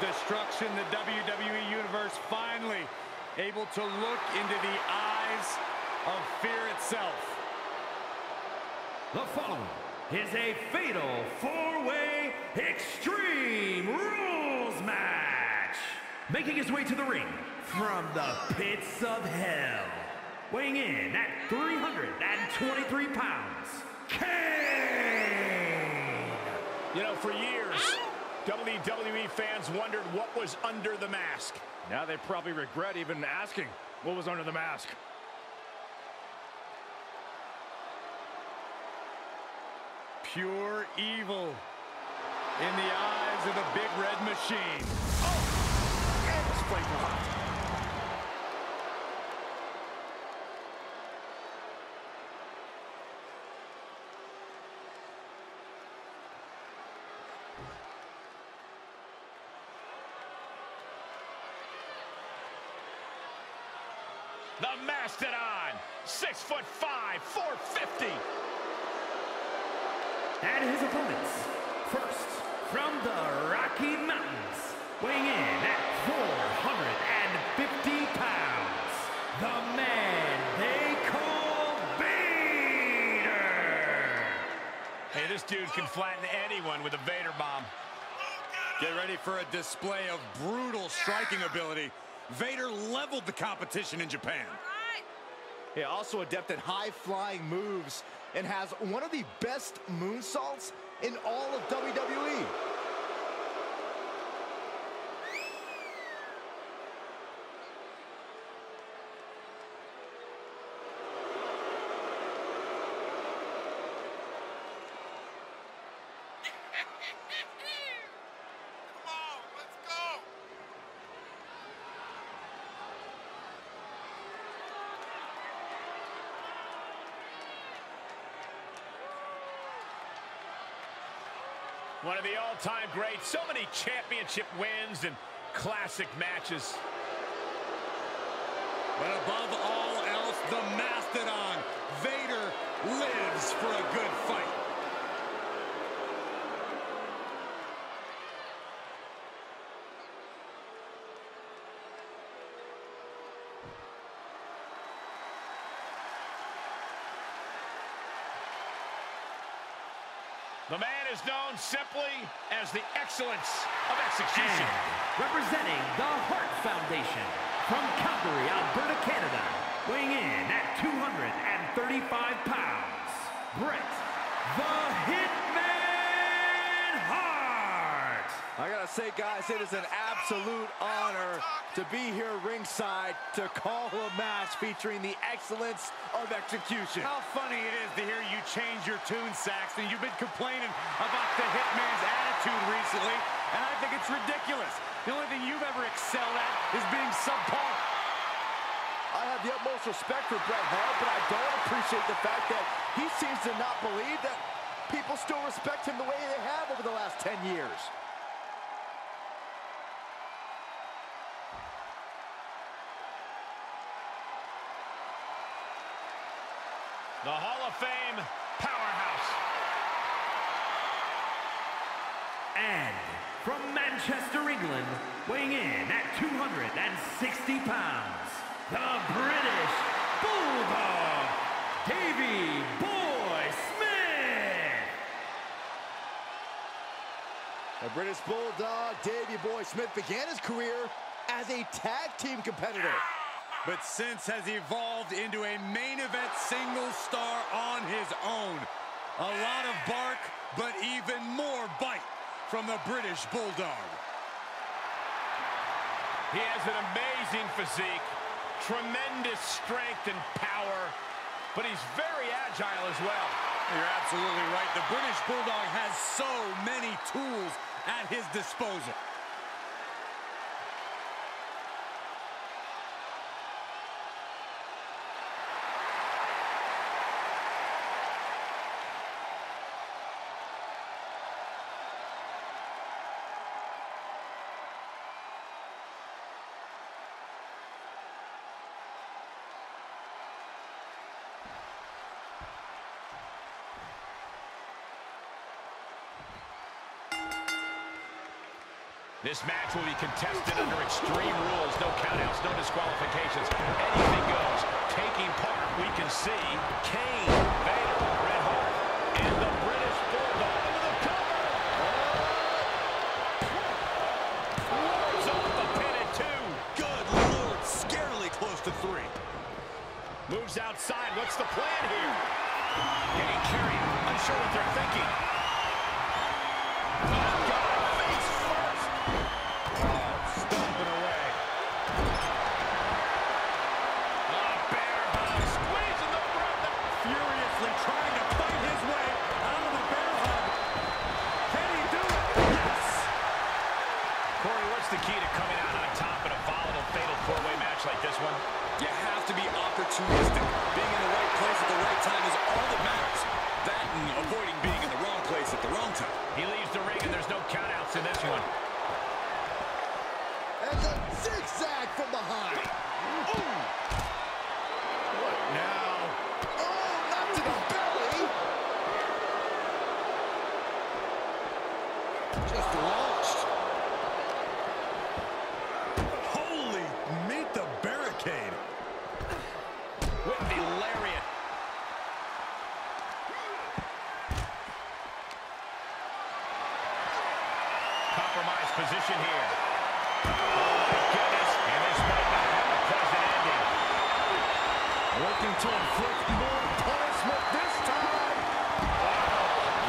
destruction, the WWE Universe finally able to look into the eyes of fear itself. The following is a fatal four-way Extreme Rules match. Making his way to the ring from the pits of hell. Weighing in at 323 pounds, Kane! You know, for years, WWE fans wondered what was under the mask. Now they probably regret even asking what was under the mask. Pure evil in the eyes of the Big Red Machine. Oh! And it's flaming hot. The Mastodon, six foot five, 450. And his opponents, first from the Rocky Mountains, weighing in at 450 pounds, the man they call Vader. Hey, this dude can flatten anyone with a Vader bomb. Get ready for a display of brutal striking ability. Vader leveled the competition in Japan. Yeah, also adept at high-flying moves and has one of the best moonsaults in all of. WWE. One of the all-time greats. So many championship wins and classic matches. But above all else, the Mastodon, Vader, lives for a good fight. The man is known simply as the excellence of execution. And representing the Hart Foundation from Calgary, Alberta, Canada, weighing in at 235 pounds, Bret the Hitman I gotta say, guys, it is an absolute honor to be here ringside to call a match featuring the excellence of execution. How funny it is to hear you change your tune, Saxton. You've been complaining about the Hitman's attitude recently, and I think it's ridiculous. The only thing you've ever excelled at is being subpar. I have the utmost respect for Bret Hart, but I don't appreciate the fact that he seems to not believe that people still respect him the way they have over the last 10 years. The Hall of Fame powerhouse. And from Manchester, England, weighing in at 260 pounds, the British Bulldog, Davey Boy Smith. The British Bulldog, Davey Boy Smith, began his career as a tag team competitor. But since has evolved into a main event single star on his own. A lot of bark, but even more bite from the British Bulldog. He has an amazing physique, tremendous strength and power, but he's very agile as well. You're absolutely right. The British Bulldog has so many tools at his disposal. This match will be contested under extreme rules. No countouts, no disqualifications. Anything goes. Taking part, we can see Kane, Vader, Bret Hart, and the British Bulldog into the cover. Rolls off the pin at two. Good lord, scarily close to three. Moves outside. What's the plan here? Getting carried. Unsure what they're thinking. At the wrong time. He leaves the ring, and there's no countouts in this one. And the zigzag from behind. What now? Oh, not to the belly. Just launched. Holy, meet the barricade. With the lariat. Compromised position here. Oh, my goodness. And this might not have a pleasant ending. Looking to inflict more punishment this time.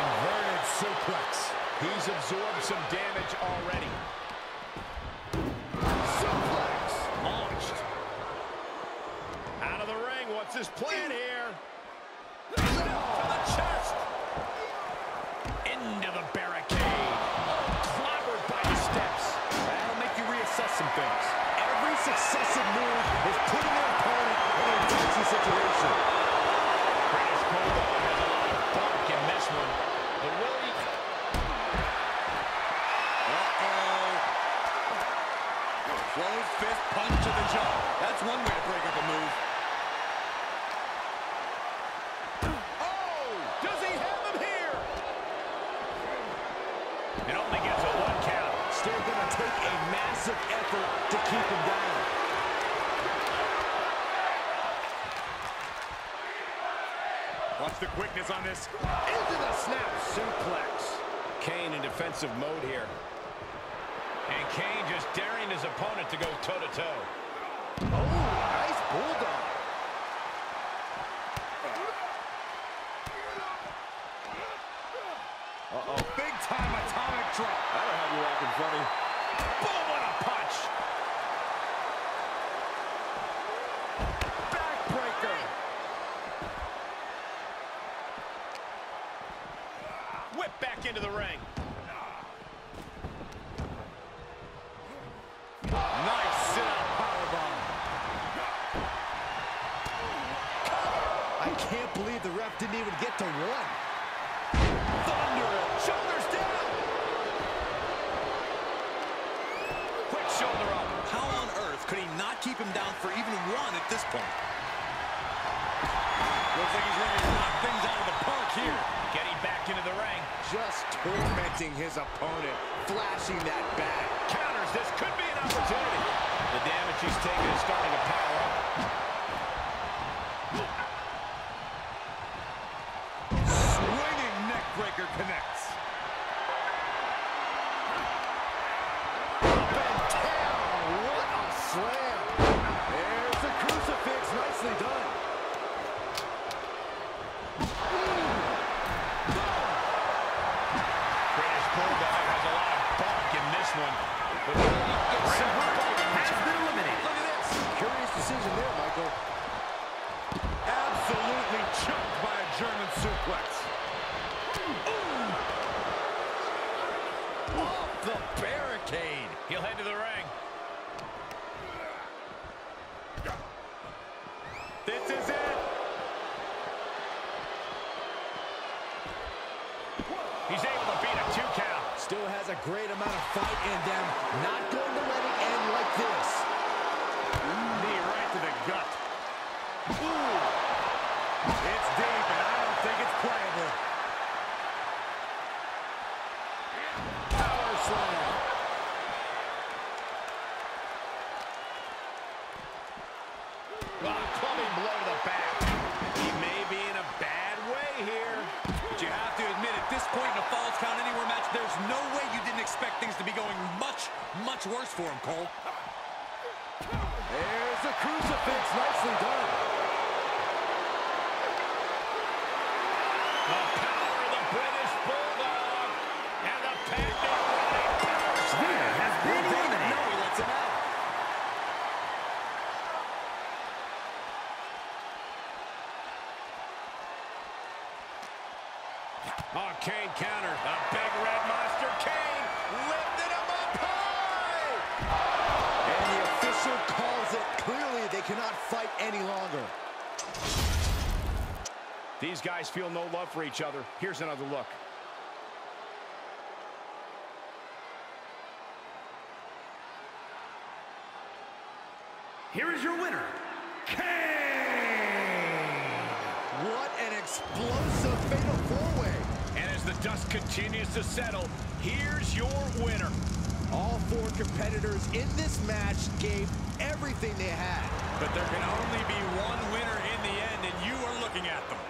Inverted suplex. He's absorbed some damage already. Suplex. Launched. Out of the ring. What's his plan here? To the chest. Into the barricade. Clobbered by the steps. That'll make you reassess some things. Every successive move is putting your opponent in a dicey situation. Massive effort to keep him down. Watch the quickness on this. Into the snap suplex. Kane in defensive mode here. And Kane just daring his opponent to go toe-to-toe. Oh, nice bulldog. Uh-oh. Big time atomic drop. That'll have you walking funny. Boom, what a punch! Backbreaker. Whip back into the ring. Nice sit-out powerbomb. I can't believe the ref didn't even get to one. Thunder! Shoulders down! Quick shoulder up. How on earth could he not keep him down for even one at this point? Looks like he's ready to knock things out of the park here. Getting back into the ring. Just tormenting his opponent, flashing that bat. Counters. This could be an opportunity. The damage he's taken is starting to pile up. British Bulldog has a lot of bark in this one. But will he get some bark in Has been eliminated. Look at this. Curious decision there, Michael. Absolutely choked by a German suplex. Off the barricade. He'll head to the ring. A great amount of fight in them. Not going to let it end like this. Knee right to the gut. Ooh. It's deep, and I don't think it's playable. Power slam. in a Falls Count Anywhere match, there's no way you didn't expect things to be going much, much worse for him, Cole. There's the crucifix. Nicely done. The power of the British Bulldog. And the patented running power Vader has been No, he lets him out. Oh, Kane counter. The big red monster, Kane, lifted him up high. And the official calls it. Clearly, they cannot fight any longer. These guys feel no love for each other. Here's another look. Here is your winner, Kane! What an explosive fatal four-way. And as the dust continues to settle, here's your winner. All four competitors in this match gave everything they had. But there can only be one winner in the end, and you are looking at them.